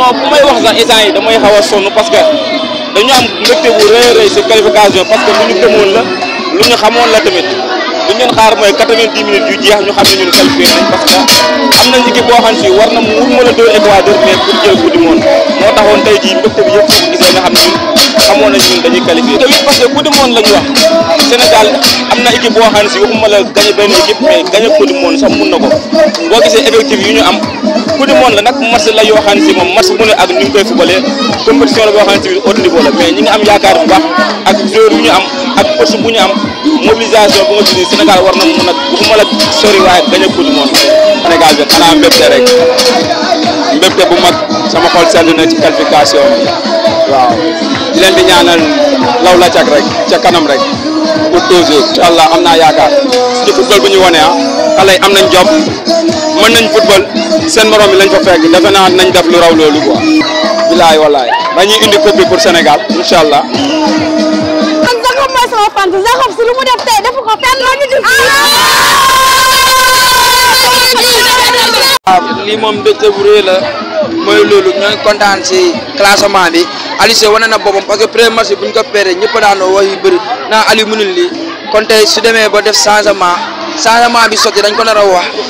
non bu may wax sax instant yi damay xaw a sonn parce que dañu am mbégte bu rëy a rëy si qualification parce que bu ñu gëmoon la lu ñu xamoon la tamit li ñu xaar mooy 90 minutes yu jeex ñu xam ne ñun qualifié nañ parce que am nañ équipe boo xam si war na mu mën a dóor Équateur mais pour jël coupe du monde moo taxoon tey jii mbégte bi yëpp suñu gisee nga xam ne ñun xamoon nañ ñun dañuy qualifié te it parce que coupe du monde lañ wax Sénégal am na équipe boo xam ne si waxuma la gagné benn équipe mais gagné coupe du monde sax mun na ko boo gisee effectif yu ñu am coupe du monde la nag match la yoo xam ne si moom match bu ne ak ni ñu koy fubalee compétition la boo xam ne si haut niveau la mais ñi nga am yaakaar bu baax ak joueur yu ñu am ak coach bu ñu am mobilisation bu nga si Sénégal war na mun a waxuma la sori waaye gañ a coupe du monde. Sénégal bi xanaa mbégte rek mbégte bu mag sama xol seetlu na ci qualification bi waaw di leen di ñaanal law la cak rek ca kanam rek pour toujours incha allah am naa yaakaar ci football bu ñu wone ah xale yi am nañ jom mën nañ football seen morom yi lañ fa fekk defe naa nañ def lu raw loolu quoi bilaay walaay dañuy indi coupe bi pour Sénégal incha allah man Jacob mooy sama fan Jacob si lu mu def tey defu ko fenn loo ñu def waaw lii moom mbégte bu rëy la mooy loolu ñooy kontaan si classement bi Aliou Cissé wane na boppam parce que premier match bu ñu ko péré ñëpp daanoo wax yu bëri naa Aliou mënul lii kon tey su demee ba def changement changement bi sotti dañ ko nar a wax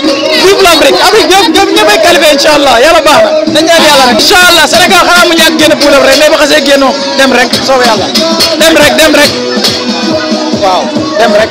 vive l'Afrique Afrique ñëpp ñëpp ñëppay qualifié incha allah yàlla baax na dañ ñaan yàlla rek incha allah Sénégal xanaa mu ñàkk génn puulam rek mais bu xasee génnoo dem rek soobee yàlla dem rek dem rek waaw dem rek.